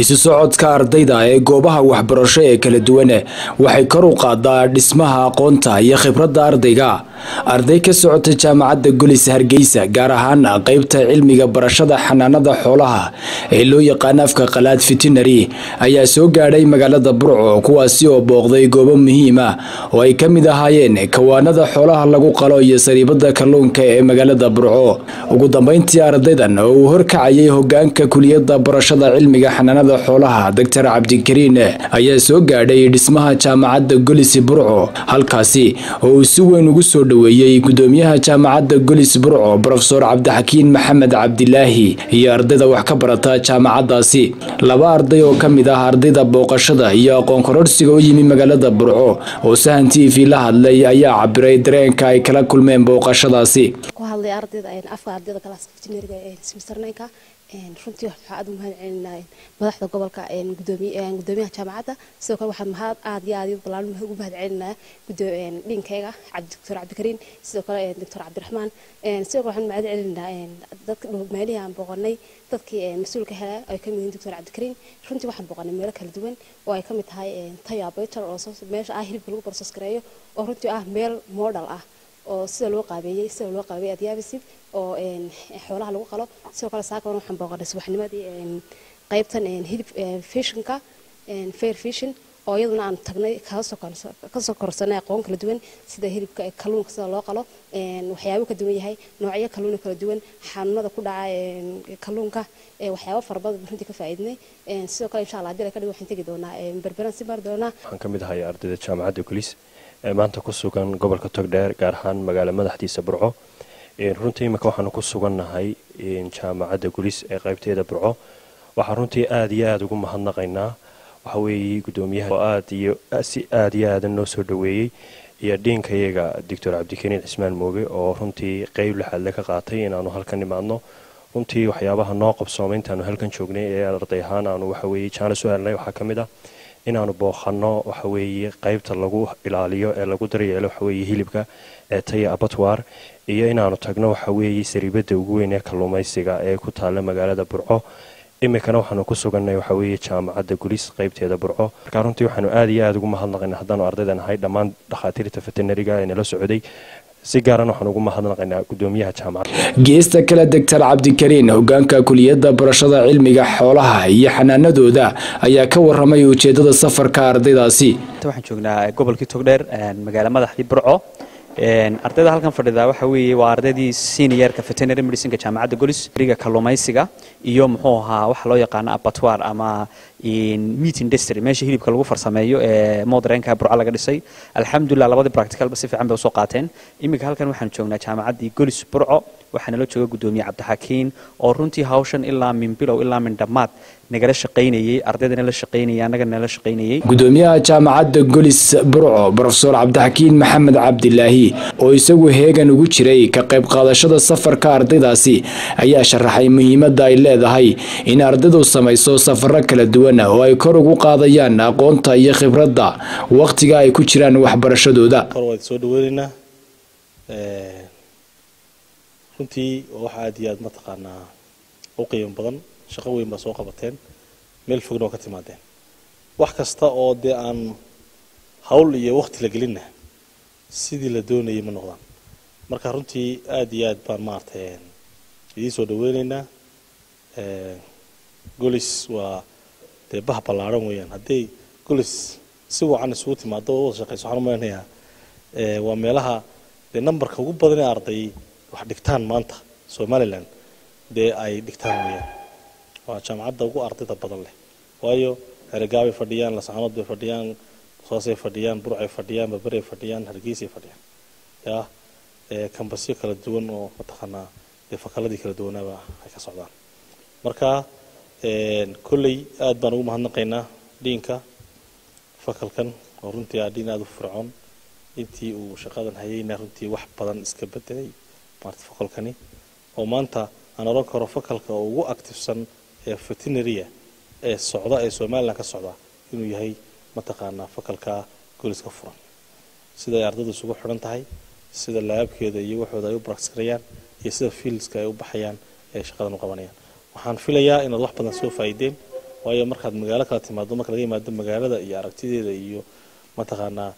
isu socodka ardayda ee goobaha waxbarasho ee kala duwan waxay kor u qaadaa dhismaha aqoonta iyo khibradda ardayga. Arday ka socota jaamacadda golis hargeysa gaar ahaan qeybta cilmiga barashada xanaanada xoolaha ee loo yaqaan afka qalaad fitinary ayaa soo gaadhay magaalada burco kuwaasi oo booqday goobo muhiim ah oo ay ka mid ahaayeen kawaanada xoolaha lagu qalo iyo sariibada kalluunka ee magaalada burco. Ugu dambeyntii ardaydan oo uu horkacayay hogaanka kuliyadda barashada cilmiga xanaanada xoolaha doctor cabdikariin ayaa soo gaadhay dhismaha jaamacadda golis burco halkaasi oo uu si weyn ugu soo dhoweeyey gudoomiyaha jaamacadda golis burco brofesor cabdixakiin maxamed cabdilaahi iyo ardayda wax ka barata jaamacaddaasi. Laba arday oo ka mid ah ardayda booqashada iyo aqoon kororsiga u yimi magaalada burco oo sahan t v la hadlay ayaa cabiray dareenka ay kala kulmeen booqashadaasi runtii waxaa aad u mahad celinaa madaxda gobolka gudoomiyaha jaamacadda sidoo kale waxaan mahad aad iyo aad ballaaran ugu mahad celinaa dhinkayga doctor cabdikariin sidoo kale doctor cabdiraxmaan sidoo kale waxaan mahad celinaa dadka meelihii aan booqanay dadkii mas'uulka helaa ay ka mid yihiin doctor cabdikariin. Runtii waxaan booqanay meelo kala duwan oo ay ka mid tahay taya oo meesha ah hilibka lagu gareeyo oo runtii ah meel modal ah oo sida loo qaabeeyey sida loo qaabeeyey adyaabisid oo xoolaha lagu qalo. Sidoo kale saakaban waxaan booqanay subaxnimadii qaybtan hilib fishinka fair fishin oo iyaduna aan tagnay ka soo korsanay aqoon kala duwan sida hilibka kalluunka sida loo qalo. Waxyaabo ka duwan yahay noocyo kalluuna kala duwan xanuunada ku dhaca kalluunka waxyaabo fara runtii ka faa'iidnay. Sidoo kale insha allah haddii la ka dhigo waxaan tegi doonaa berberan si mari doonaa. Waxaan ka mid ahay ardayda jaamacadda gulis ee maanta ku sugan gobolka togdheer gaar ahaan magaalo madaxdiisa burco. Runtii imika waxaanu ku sugannahay jaamacadda gulis ee qaybteeda burco. Waxaa runtii aada iyo aada ugu mahadnaqaynaa. Waxa weeye guddoomiyaha oo aad iyo si aada iyo aadan noo soo dhoweeyey. Iyo dhiinkayaga doctor cabdikariin cismaan mooge oo runtii qeyb lixaadle ka qaatay inaanu halkan imaadno. Runtii waxyaabaha noo qabsoomay intaanu halkan joognay ee arday ahaan aanu waxaweeye jaana su helnay waxaa ka mid ah inaanu booqanno waxaweeye qaybta lagu ilaaliyo ee lagu daryeelo waxaweeye hilibka ee taya abatwar iyo inaanu tagno waxaweeye sariibada ugu weyn ee kalluumaysiga ee ku taalla magaalada burco. Iminkana waxaanu ku sugannay waxaweeye jaamacadda gulis qaybteeda burco. Markaa runtii waxaanu aada iyo aada ugu mahadnaqayna haddaanu ardayda nahay dhammaan dhakhaatiirta veterinariga ee nala socday si gaaran waxaan ugu mahadnaqaynaa gudoomiyaha jaamacadda. Geesta kale doctor cabdikariin hogaanka kuliyadda barashada cilmiga xoolaha iyo xanaanadooda ayaa ka waramay ujeedada safarka ardaydaasi. Waxaan joognaa gobolkii togdheer magaala madaxdii burco ardayda halkan fadhida waxa weeye waa ardaydii seniorka veterinary medicineka jaamacadda golis riga kalluumaysiga iyo muxuu ahaa waxa loo yaqaano abatwar ama meat industry. Meesha hilibka lagu farsameeyo ee modrenka burco laga dhisay. Alxamdulilah labadii practicalba si fiican bay u soo qaateen. Iminka halkan waxaan joognaa jaamacaddii golis burco waxaa nala jooga gudoomiye cabdixakiin oo runtii hawshan ilaa min bilow ilaa min dhammaad nagala shaqaynayey ardaydana la shaqaynayay annagana nala shaqaynayey gudoomiyaha jaamacadda golis burco brofesor cabdixakiin maxamed cabdilaahi oo isagu heegan ugu jiray ka qayb qaadashada safarka ardaydaasi ayaa sharaxay muhiimadda ay leedahay in ardaydu samayso safaro kala duwan oo ay kor ugu qaadayaan aqoonta iyo khibradda wakhtiga ay ku jiraan waxbarashadooda runtii waxa aad iyo aad mataqaanaa u qiimo badan shaqo weyn baa soo qabateen meel fogna ka timaadeen. Wax kasta oo dee aan hawl iyo wakti la gelinna sidii la doonayay ma noqdaan. Marka runtii aad iyo aad baan maaragtay idiin soo dhaweynaynaa golis waa dee bah ballaaran weeyaan. Hadday golis si wacan isugu timaado wada shaqeyso waxaan umaleynayaa waa meelaha dee nambarka ugu badan ee arday wax dhigtaan maanta. Somalilan dee ay dhigtaan weeyaan. Waa jaamacadda ugu ardayda badan leh. Waayo ergaabay fadhiyaan lasaanood bay fadhiyaan soosay fadhiyaan burcay fadhiyaan barberay fadhiyaan hargeysay fadhiyaan. Yaa kambasyo kala duwan oo mataqaanaa dee fakaladii kala duwanaaba ay ka socdaan. Marka kolley aad baan ugu mahadnaqaynaa dhiinka fakalkan oo runtii aa dhiin aada u fircoon. Intii uu shaqadan hayayna runtii wax badan iska bedelay maarta fakalkani oo maanta aan oran karo fakalka ugu actifsan ee veterinarya ee socda ee somalilan ka socda inuu yahay mataqaanaa fakalka goliska furan. Sida ay ardaydu isugu xidhan tahay sida laabkeeda iyo waxooda ay u barakskarayaan iyo sida fielska ay u baxayaan ee shaqadan u qabanayaan. Waxaan filayaa inaad wax badan soo faa'iideen waayo markaad magaalo kala timaado marka laga yimaado magaalada iyo aragtideeda iyo mataqaanaa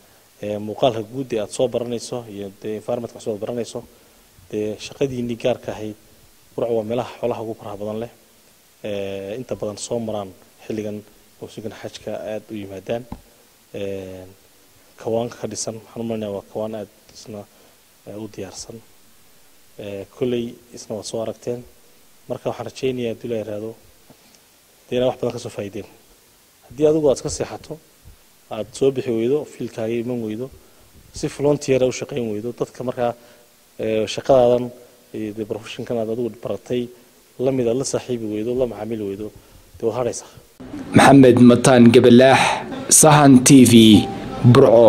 muuqaalka guud ee aad soo baranayso iyo dee environmentka aad baranayso dee shaqadiinii gaarka ahayd burco waa meelaha xoolaha ugu faraha badan leh. Inta badan soo maraan xilligan mawsimkan xajka aada u yimaadaan. Kawaanka ka dhisan waxaan u malinaya waa kawaan aada isna u diyaarsan. Kolley isna waad soo aragteen. Marka waxaan rajaynayaa haddii la yiraahdo dee inaa wax badan ka soo faa'iideen. Haddii adigu aad iska seexato aada soo bixi weydo fiilkaaga iman weydo si volunteera u shaqayn weydo dadka markaa shaqadaadan de professionkan aad adigu baratay la mid aad la saaxiibi weydo la macaamili weydo dee waa hadhaysaa maxamed mataan gabalaax sahan t v burco